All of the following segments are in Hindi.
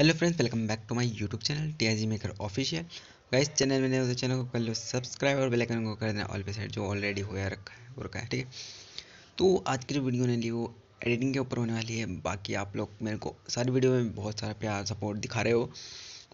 Hello friends welcome back to my YouTube channel T I maker official guys channel में नए हो तो चैनल को कर लो सब्सक्राइब और बेल आइकन को कर देना ऑल पे साइड जो ऑलरेडी हो रखा है वो रखा है, ठीक है? तो आज की जो वीडियो ने ली वो एडिटिंग के ऊपर होने वाली है। बाकी आप लोग मेरे को सारी वीडियो में बहुत सारा प्यार सपोर्ट दिखा रहे हो।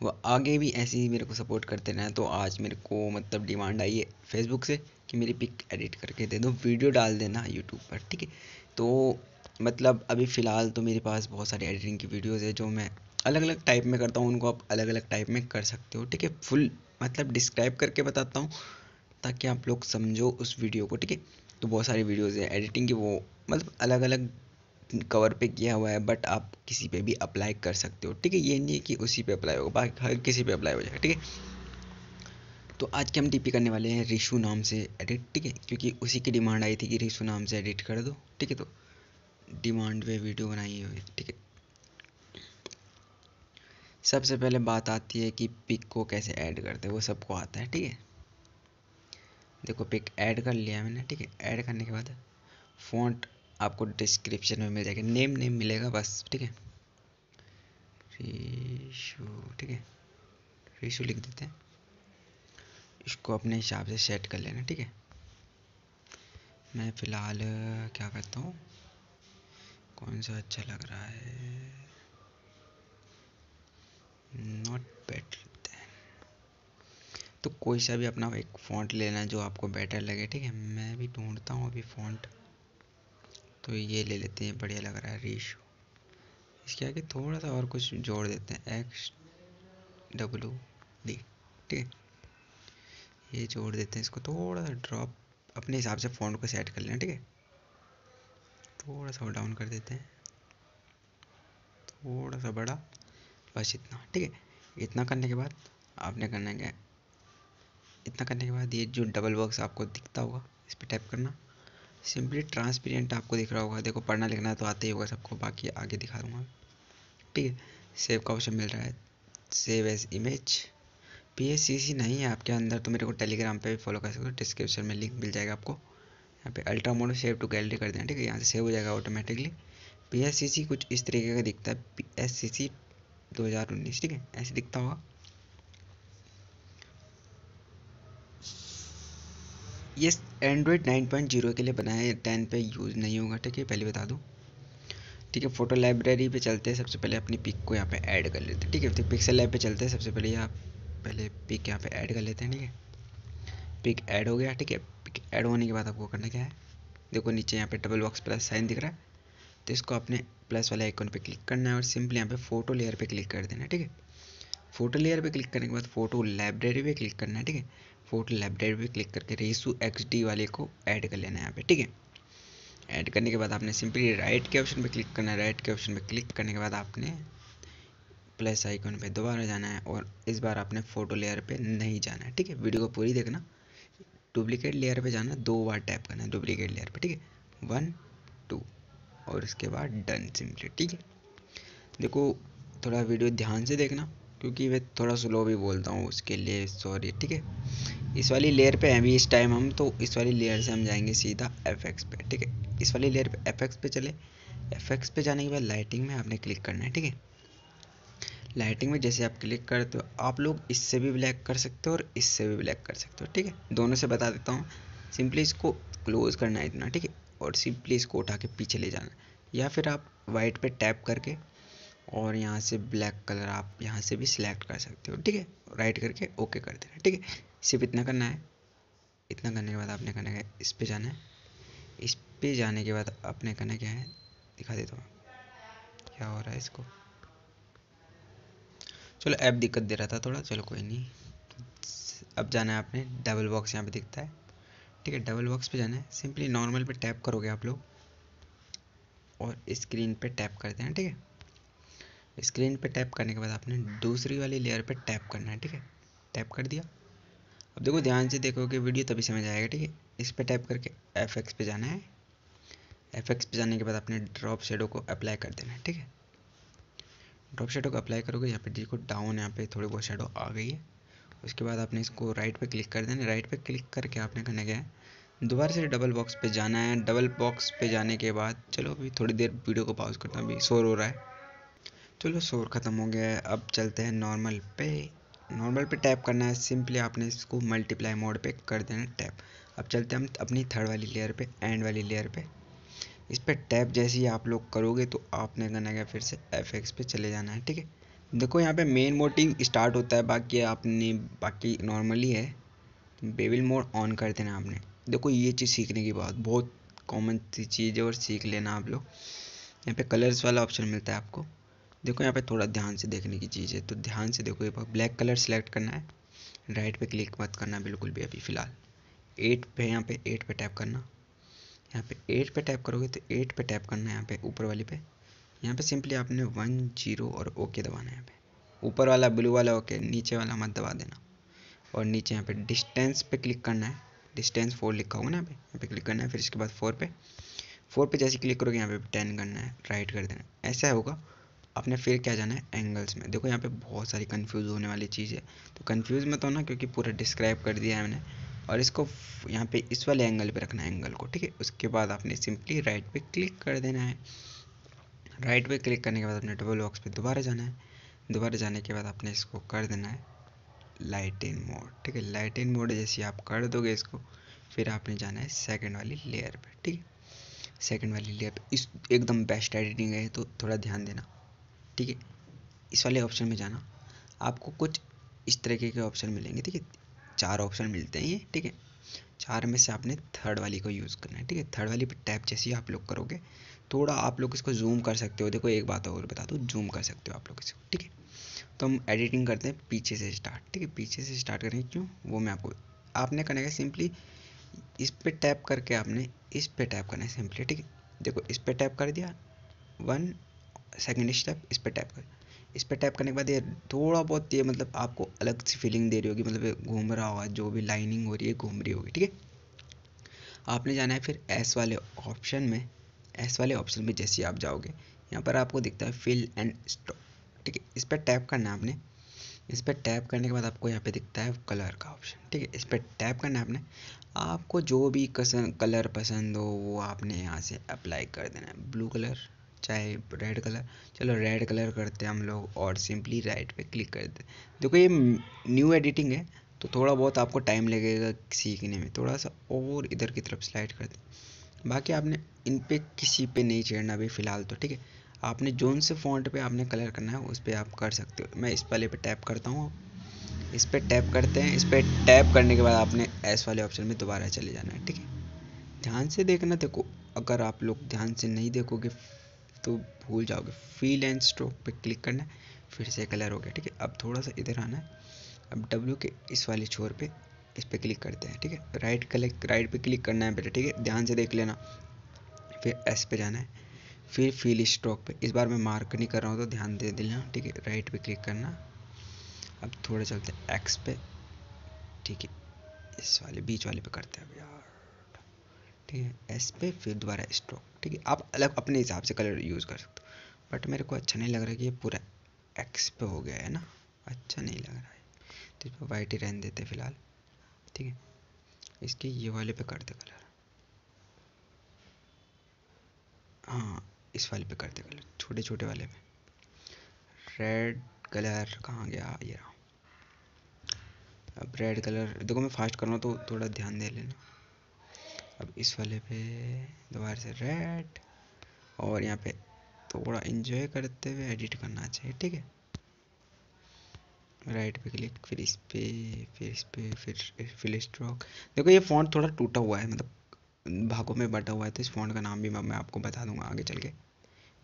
वो आगे भी ऐसे ही मेरे को सपोर्ट करते रहें तो आज मेरे को मतलब डिमांड आई है फेसबुक से कि मेरी पिक एडिट करके दे दो वीडियो डाल देना यूट्यूब पर, ठीक है? तो मतलब अभी फ़िलहाल तो मेरे पास बहुत सारी एडिटिंग की वीडियोज़ है जो मैं अलग अलग टाइप में करता हूँ, उनको आप अलग अलग टाइप में कर सकते हो, ठीक है? फुल मतलब डिस्क्राइब करके बताता हूँ, ताकि आप लोग समझो उस वीडियो को, ठीक है? तो बहुत सारी वीडियोज़ है एडिटिंग की वो मतलब अलग अलग कवर पे किया हुआ है बट आप किसी पे भी अप्लाई कर सकते हो, ठीक है? ये नहीं है कि उसी पे अप्लाई होगा, बाकी हर किसी पे अप्लाई हो जाएगा, ठीक है? तो आज के हम टीपी करने वाले हैं रिशु नाम से एडिट ठीक है? क्योंकि उसी की डिमांड आई थी कि रिशु नाम से एडिट कर दो, ठीक है? तो डिमांड पे वीडियो बनाई हुई ठीक है? सबसे पहले बात आती है कि पिक को कैसे ऐड करते हैं, वो सबको आता है, ठीक है? देखो पिक ऐड कर लिया मैंने, ठीक है? ऐड करने के बाद फ़ॉन्ट आपको डिस्क्रिप्शन में मिल जाएगा। नेम नेम मिलेगा बस, ठीक है? रीशू ठीक है? रीशू लिख देते हैं। इसको अपने हिसाब से सेट कर लेना, ठीक है? मैं फ़िलहाल, क्या करता हूँ? कौन सा अच्छा लग रहा है? नॉट बेटर देन तो कोई सा भी अपना एक फ़ॉन्ट लेना जो आपको बेटर लगे, ठीक है? मैं भी ढूंढता हूँ अभी फ़ॉन्ट तो ये ले लेते हैं, बढ़िया लग रहा है रेशो इसके आगे थोड़ा सा और कुछ जोड़ देते हैं एक्स डब्लू डी ठीक है? ये जोड़ देते हैं इसको थोड़ा सा ड्रॉप अपने हिसाब से फ़ॉन्ट को सेट कर लेना, ठीक है? थोड़ा सा डाउन कर देते हैं। थोड़ा सा बड़ा। बस इतना, ठीक है? इतना करने के बाद आपने करना है? इतना करने के बाद ये जो डबल बॉक्स आपको दिखता होगा, इस पर टाइप करना। सिंपली ट्रांसपेरेंट आपको दिख रहा होगा। देखो, पढ़ना लिखना तो आते ही होगा सबको, बाकी आगे दिखा दूँगा। ठीक है? सेव का ऑप्शन मिल रहा है। Save as image P S C C नहीं है आपके अंदर तो मेरे को टेलीग्राम पे भी फॉलो कर सकते हो। डिस्क्रिप्शन में लिंक मिल जाएगा आपको। यहाँ पे ultra mode save to gallery कर देना, ठीक है? यहाँ से सेव हो जाएगा automatically P S C C कुछ इस तरीके का दिखता है। पी एस सी सी 2019 ठीक है? ऐसे दिखता होगा। ये एंड्रॉयड 9.0 के लिए बनाया है टेन पे यूज़ नहीं होगा, ठीक है? पहले बता दूँ। ठीक है फ़ोटो लाइब्रेरी पे चलते हैं, सबसे पहले अपनी पिक को यहाँ पे ऐड कर लेते हैं, ठीक है? पिक्सल लैब पे चलते हैं, सबसे पहले आप पहले पिक यहाँ पे ऐड कर लेते हैं, ठीक है? पिक ऐड हो गया, ठीक है? पिक ऐड होने के बाद आपको करना क्या है? देखो नीचे यहाँ पे डबल बॉक्स प्लस साइन दिख रहा है। तो इसको आपने प्लस वाले आइकन पे क्लिक करना है और सिंपली यहाँ पे फ़ोटो लेयर पे क्लिक कर देना है, ठीक है? फ़ोटो लेयर पे क्लिक करने के बाद फ़ोटो लाइब्रेरी पे क्लिक करना है, ठीक है? फ़ोटो लाइब्रेरी पे क्लिक करके रेसू एक्स डी वाले को ऐड कर लेना है यहाँ पे, ठीक है? ऐड करने के बाद आपने सिंपली राइट के ऑप्शन पे क्लिक करना है राइट के ऑप्शन पे क्लिक करने के बाद आपने प्लस आइकॉन पे दोबारा जाना है और इस बार आपने फ़ोटो लेयर पे नहीं जाना है, ठीक है? वीडियो को पूरी देखना डुप्लीकेट लेयर पे जाना है दो बार टैप करना है डुप्लीकेट लेयर पे, ठीक है? वन और इसके बाद डन सिंपली ठीक है? देखो, थोड़ा वीडियो ध्यान से देखना, क्योंकि मैं थोड़ा स्लो भी बोलता हूँ उसके लिए सॉरी ठीक है? इस वाली लेयर पे हैं अभी इस टाइम हम तो इस वाली लेयर से हम जाएँगे सीधा एफएक्स पे, ठीक है? इस वाली लेयर पे एफ़ पे चले। एफएक्स पे जाने के बाद लाइटिंग में आपने क्लिक करना है, ठीक है? लाइटिंग में जैसे आप क्लिक करते हो, आप लोग इससे भी ब्लैक कर सकते हो और इससे भी ब्लैक कर सकते हो, ठीक है? दोनों से बता देता हूँ। सिंपली इसको क्लोज करना है इतना, ठीक है? और सिंपली इसको उठा के पीछे ले जाना। या फिर आप वाइट पे टैप करके और यहाँ से ब्लैक कलर आप यहाँ से भी सिलेक्ट कर सकते हो, ठीक है? राइट करके ओके कर देना, ठीक है? सिर्फ़ इतना करना है। इतना करने के बाद आपने करना है? इस पर जाना है। इस पर जाने के बाद आपने करना क्या है? दिखा देता हूँ। क्या हो रहा है इसको? चलो ऐप दिक्कत दे रहा था थोड़ा, चलो कोई नहीं। अब जाना है आपने डबल बॉक्स यहाँ पे दिखता है। ठीक है डबल बॉक्स पे जाना है। सिंपली नॉर्मल पे टैप करोगे आप लोग। और स्क्रीन पे टैप करते हैं, ठीक है। स्क्रीन पे टैप करने के बाद आपने दूसरी वाली लेयर पे टैप करना है, ठीक है। टैप कर दिया। अब देखो, ध्यान से देखोगे वीडियो तभी समझ आएगा, ठीक है। इस पर टैप करके एफ़ एक्स पे जाना है। एफ़ एक्स पे जाने के बाद आपने ड्रॉप शेडो को अप्लाई कर देना है, ठीक है। ड्रॉप शेडो को अप्लाई करोगे, यहाँ पे देखो डाउन यहाँ पे थोड़ी बहुत शेडो आ गई है। उसके बाद आपने इसको राइट पे क्लिक कर देना राइट पे क्लिक करके आपने करना क्या है? दोबारा से डबल बॉक्स पे जाना है। डबल बॉक्स पे जाने के बाद, चलो अभी थोड़ी देर वीडियो को पॉज करता हूँ। अभी शोर हो रहा है। चलो शोर ख़त्म हो गया है। अब चलते हैं नॉर्मल पे। नॉर्मल पे टैप करना है। सिंपली आपने इसको मल्टीप्लाई मोड पे कर देना टैप अब चलते हैं हम अपनी थर्ड वाली लेयर पे एंड वाली लेयर पे। इस पर टैप जैसे ही आप लोग करोगे तो आपने करना क्या फिर से एफ़ पे चले जाना है। ठीक है? देखो, यहाँ पे मेन मोटिव स्टार्ट होता है, बाकी आपने बाकी नॉर्मली है। बेबिल मोड ऑन कर देना आपने। देखो, ये चीज़ सीखने की बात, बहुत कॉमन सी चीज़ है और सीख लेना आप लोग। यहाँ पे कलर्स वाला ऑप्शन मिलता है आपको। देखो, यहाँ पे थोड़ा ध्यान से देखने की चीज़ है तो ध्यान से देखो, ये ब्लैक कलर सेलेक्ट करना है। राइट पे क्लिक मत करना, बिल्कुल भी अभी फ़िलहाल। एट पे, यहाँ पे एट पे टैप करना। यहाँ पे एट पे टैप करोगे तो एट पे टैप करना है यहाँ पे, ऊपर वाली पे। यहाँ पे सिंपली आपने वन ज़ीरो और ओके दबाना है यहाँ पे। ऊपर वाला ब्लू वाला ओके नीचे वाला मत दबा देना। और नीचे यहाँ पे डिस्टेंस पे क्लिक करना है। डिस्टेंस फोर लिखा होगा ना यहाँ पे। यहाँ पे क्लिक करना है, फिर इसके बाद फोर पे। फोर पे जैसे क्लिक करोगे, यहाँ पे टेन करना है राइट कर देना ऐसा होगा, आपने फिर क्या जाना है एंगल्स में। देखो यहाँ पे बहुत सारी कन्फ्यूज़ होने वाली चीज़ है। तो कंफ्यूज मत होना, क्योंकि पूरा डिस्क्राइब कर दिया है मैंने और इसको यहाँ पे इस वाले एंगल पे रखना है एंगल को, ठीक है? उसके बाद आपने सिंपली राइट पे क्लिक कर देना है। राइट पे क्लिक करने के बाद अपने डबल बॉक्स पे दोबारा जाना है। दोबारा जाने के बाद आपने इसको कर देना है लाइट इन मोड ठीक है? लाइट इन मोड जैसे आप कर दोगे इसको, फिर आपने जाना है सेकंड वाली लेयर पे, ठीक है? सेकंड वाली लेयर पे इस एकदम बेस्ट एडिटिंग है तो थोड़ा ध्यान देना, ठीक है? इस वाले ऑप्शन में जाना, आपको कुछ इस तरीके के ऑप्शन मिलेंगे, ठीक है? चार ऑप्शन मिलते हैं ये, ठीक है? चार में से आपने थर्ड वाली को यूज़ करना है, ठीक है? थर्ड वाली पे टैप जैसे ही आप लोग करोगे थोड़ा आप लोग इसको जूम कर सकते हो। देखो, एक बात और बता दो जूम कर सकते हो आप लोग इसको, ठीक है? तो हम एडिटिंग करते हैं, पीछे से स्टार्ट ठीक है? पीछे से स्टार्ट करेंगे, क्यों? वो मैं आपको, आपने करना है सिंपली इस पर टैप करके आपने इस पर टैप करना है सिंपली ठीक है? देखो, इस पर टैप कर दिया वन सेकेंड स्टेप इस पर टैप कर, इस पर टैप करने के बाद ये थोड़ा बहुत ये मतलब आपको अलग सी फीलिंग दे रही होगी मतलब घूम रहा होगा, जो भी लाइनिंग हो रही है, घूम रही होगी, ठीक है? आपने जाना है फिर एस वाले ऑप्शन में एस वाले ऑप्शन में जैसे आप जाओगे, यहाँ पर आपको दिखता है फिल एंड स्टॉप ठीक है? इस पर टैप करना है आपने। इस पर टैप करने के बाद आपको यहाँ पे दिखता है कलर का ऑप्शन ठीक है? इस पर टैप करना है आपने। आपको जो भी कलर पसंद हो, वो आपने यहाँ से अप्लाई कर देना है। ब्लू कलर चाहे रेड कलर चलो रेड कलर करते हैं हम लोग और सिंपली राइट पे क्लिक कर देते देखो ये न्यू एडिटिंग है तो थोड़ा बहुत आपको टाइम लगेगा सीखने में। थोड़ा सा और इधर की तरफ़ स्लाइड कर दे। बाकी आपने इन पे किसी पे नहीं छेड़ना अभी फ़िलहाल तो ठीक है? आपने जोन से फॉन्ट पे आपने कलर करना है, उस पर आप कर सकते हो। मैं इस वाले पे टैप करता हूँ। इस पर टैप करते हैं। इस पर टैप करने के बाद आपने एस वाले ऑप्शन में दोबारा चले जाना है, ठीक है? ध्यान से देखना देखो। अगर आप लोग ध्यान से नहीं देखोगे तो भूल जाओगे। फील एंड स्ट्रोक पे क्लिक करना है, फिर से कलर हो गया, ठीक है? अब थोड़ा सा इधर आना है। अब डब्ल्यू के इस वाले छोर पे इस पर क्लिक करते हैं, ठीक है? राइट क्लिक, राइट पे क्लिक करना है बेटा ठीक है? ध्यान से देख लेना। फिर एस पे जाना है। फिर फील स्ट्रोक पे। इस बार मैं मार्क नहीं कर रहा हूँ तो ध्यान दे देना, ठीक है? राइट पे क्लिक करना। अब थोड़ा चलते हैं। एक्स पे। ठीक है। इस वाले, बीच वाले पे करते हैं यार। ठीक है? एस पे फिर दोबारा स्ट्रोक ठीक है? आप अलग अपने हिसाब से कलर यूज़ कर सकते हो। बट मेरे को अच्छा नहीं लग रहा कि ये पूरा एक्स पे हो गया है ना? अच्छा नहीं लग रहा है। तो इस पर वाइट ही रहने देते फ़िलहाल। ठीक है। इसके ये वाले पे कर दे कलर हाँ इस वाले पे कर दे कलर छोटे छोटे वाले पे। रेड कलर कहाँ गया ये रहा? अब रेड कलर देखो मैं फास्ट कर रहा हूँ तो थोड़ा ध्यान दे लेना। अब इस वाले पे दोबारा से रेड और यहाँ पे थोड़ा इन्जॉय करते हुए एडिट करना चाहिए, ठीक है? राइट पे क्लिक फिर इस पे फिर इस पे फिर फिल स्ट्रोक देखो ये फॉन्ट थोड़ा टूटा हुआ है मतलब भागों में बटा हुआ है तो इस फॉन्ट का नाम भी मैं आपको बता दूँगा आगे चल के।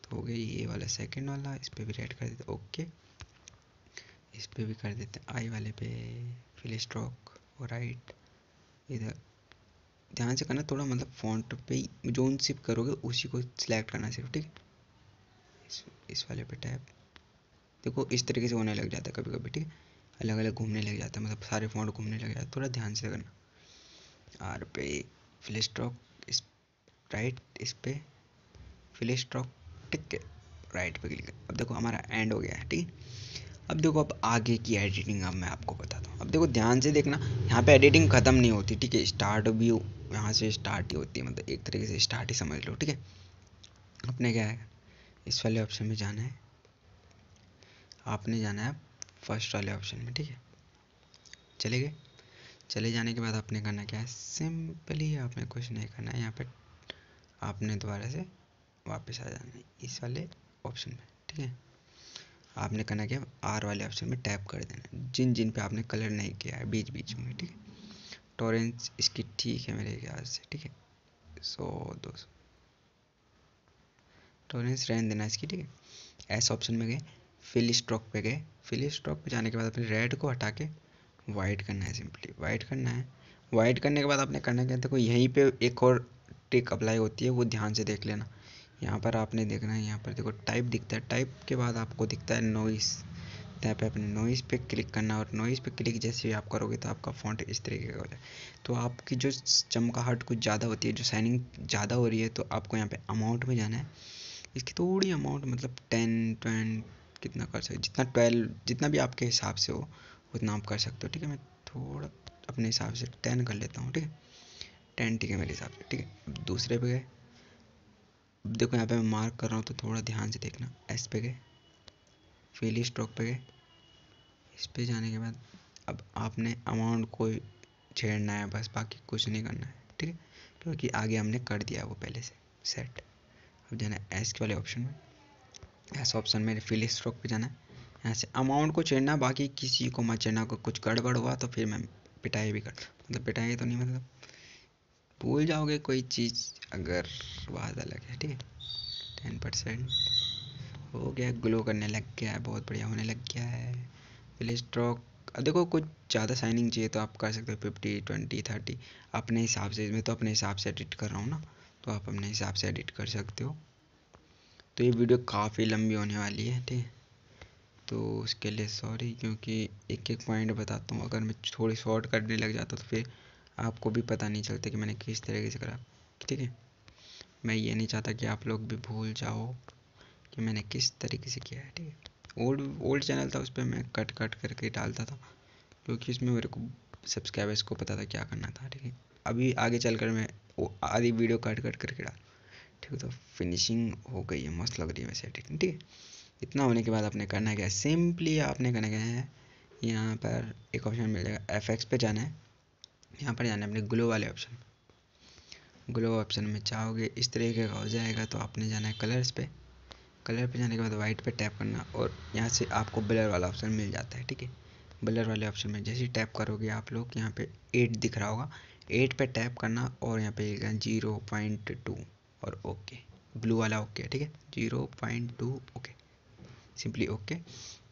तो हो गया ये वाला सेकंड वाला इस पर भी रेड कर देते ओके इस पर भी कर देते आई वाले पे फिल स्ट्रोक और राइट इधर ध्यान से करना थोड़ा मतलब फॉन्ट पे जो सिप करोगे उसी को सिलेक्ट करना सिर्फ़ ठीक? इस, इस वाले पे टैप देखो, इस तरीके से होने लग जाता है कभी कभी ठीक है? अलग अलग घूमने लग जाता है मतलब सारे फॉन्ट घूमने लग जाते हैं, थोड़ा ध्यान से करना। आर पे फिल स्ट्रोक इस, राइट, इस पे फिल स्ट्रोक टिक, राइट पे क्लिक अब देखो, हमारा एंड हो गया है, ठीक है? अब देखो, अब आगे की एडिटिंग अब मैं आपको बताता हूँ। अब देखो, ध्यान से देखना, यहाँ पे एडिटिंग ख़त्म नहीं होती, ठीक है? स्टार्ट भी यहाँ से स्टार्ट ही होती है मतलब एक तरीके से स्टार्ट ही समझ लो, ठीक है? अपने क्या है? इस वाले ऑप्शन में जाना है। आपने जाना है फ़र्स्ट वाले ऑप्शन में, ठीक है? चले गए? चले जाने के बाद आपने करना क्या है? सिंपली आपने कुछ नहीं करना है, यहाँ पे आपने दोबारा से वापस आ जाना है इस वाले ऑप्शन में, ठीक है? आपने करना क्या आर वाले ऑप्शन में टैप कर देना जिन जिन पे आपने कलर नहीं किया है, बीच बीच में, ठीक है? टोरेंस इसकी ठीक है मेरे ख्याल से, ठीक है? सौ, दो सौ। टोरेंस रहने देना इसकी, ठीक है? ऐसे ऑप्शन में गए। फिल स्ट्रोक पे गए। फिल स्ट्रोक पे जाने के बाद अपने रेड को हटा के वाइट करना है सिंपली वाइट करना है। वाइट करने के बाद आपने करना क्या? देखो यहीं पे एक और ट्रिक अप्लाई होती है, वो ध्यान से देख लेना। यहाँ पर आपने देखना है, यहाँ पर देखो टाइप दिखता है। टाइप के बाद आपको दिखता है नॉइस यहाँ पे अपने नॉइस पे क्लिक करना और नॉइस पे क्लिक जैसे ही आप करोगे तो आपका फॉन्ट इस तरीके का हो जाए। तो आपकी जो चमकाहट कुछ ज़्यादा होती है, जो शाइनिंग ज़्यादा हो रही है तो आपको यहाँ पे अमाउंट में जाना है। इसकी थोड़ी अमाउंट मतलब टेन ट्वेंट कितना कर सकते जितना ट्वेल्व, जितना भी आपके हिसाब से हो, उतना आप कर सकते हो, ठीक है? मैं थोड़ा अपने हिसाब से टेन कर लेता हूँ, ठीक है? टेन ठीक है मेरे हिसाब से, ठीक है? अब दूसरे पे गए। देखो यहाँ पे मैं मार्क कर रहा हूँ तो थोड़ा ध्यान से देखना। एस पे गए। फिल स्ट्रोक पे गए। इस पे जाने के बाद अब आपने अमाउंट को छेड़ना है, बस बाकी कुछ नहीं करना है, ठीक है? क्योंकि आगे हमने कर दिया वो पहले से सेट अब जाना है एस के वाले ऑप्शन में। ऐसा ऑप्शन मेरे फिल स्ट्रोक पे जाना है। यहाँ से अमाउंट को छेड़ना बाकी किसी को मत छेड़ना को कुछ गड़बड़ हुआ तो फिर मैं पिटाई भी कर मतलब पिटाई तो नहीं मतलब भूल जाओगे कोई चीज़। अगर बात अलग है, ठीक है? टेन परसेंट हो गया ग्लो करने लग गया है, बहुत बढ़िया होने लग गया है। फिल स्ट्रोक देखो, कुछ ज़्यादा शाइनिंग चाहिए तो आप कर सकते हो फिफ्टी ट्वेंटी थर्टी अपने हिसाब से, मैं तो अपने हिसाब से एडिट कर रहा हूँ ना तो आप अपने हिसाब से एडिट कर सकते हो। तो ये वीडियो काफ़ी लंबी होने वाली है, ठीक तो उसके लिए सॉरी क्योंकि एक एक पॉइंट बताता हूँ। अगर मैं थोड़ी शॉर्ट करने लग जाता तो फिर आपको भी पता नहीं चलता कि मैंने किस तरीके से करा, ठीक है? मैं ये नहीं चाहता कि आप लोग भी भूल जाओ कि मैंने किस तरीके से किया है, ठीक है? ओल्ड ओल्ड चैनल था, उस पर मैं कट कट करके डालता था, क्योंकि उसमें मेरे को सब्सक्राइबर्स को पता था क्या करना था, ठीक है? अभी आगे चल कर मैं आधी वीडियो कट कट करके डाल ठीक है तो फिनिशिंग हो गई है, मस्त लग रही है वैसे ठीक ठीक है? इतना होने के बाद आपने करना क्या है? सिंपली आपने करना क्या है? यहाँ पर एक ऑप्शन मिल जाएगा एफ़ एक्स पे जाना है। यहाँ पर जाना है अपने ग्लो वाले ऑप्शन ग्लो ऑप्शन में चाहोगे, इस तरीके का हो जाएगा तो आपने जाना है कलर्स पे। कलर पे जाने के बाद वाइट पे टैप करना और यहाँ से आपको ब्लर वाला ऑप्शन मिल जाता है, ठीक है? ब्लर वाले ऑप्शन में जैसे टैप करोगे आप लोग, यहाँ पे एट दिख रहा होगा। एट पे टैप करना और यहाँ पे ज़ीरो पॉइंट टू और ओके। ब्लू वाला ओके, ठीक है? Zero point two, okay. Simply okay.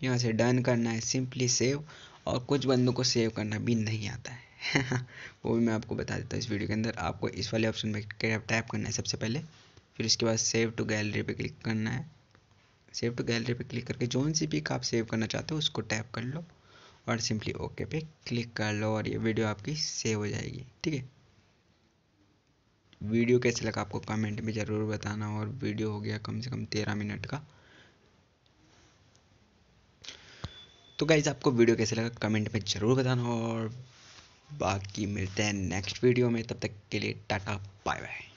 यहाँ से डन करना है, सिंपली सेव। और कुछ बंदों को सेव करना भी नहीं आता है। वो भी मैं आपको बता देता हूँ इस वीडियो के अंदर। आपको इस वाले ऑप्शन में टैप करना है सबसे पहले। फिर उसके बाद सेव टू गैलरी पे क्लिक करना है। सेव टू गैलरी पे क्लिक करके जोन सी पिक आप सेव करना चाहते हो, उसको टैप कर लो। और सिंपली ओके पे क्लिक कर लो और ये वीडियो आपकी सेव हो जाएगी, ठीक है? वीडियो कैसे लगा आपको कमेंट में ज़रूर बताना और वीडियो हो गया कम से कम तेरह मिनट का। तो गाइज़ आपको वीडियो कैसे लगा कमेंट में ज़रूर बताना और बाकी मिलते हैं नेक्स्ट वीडियो में, तब तक के लिए टाटा बाय बाय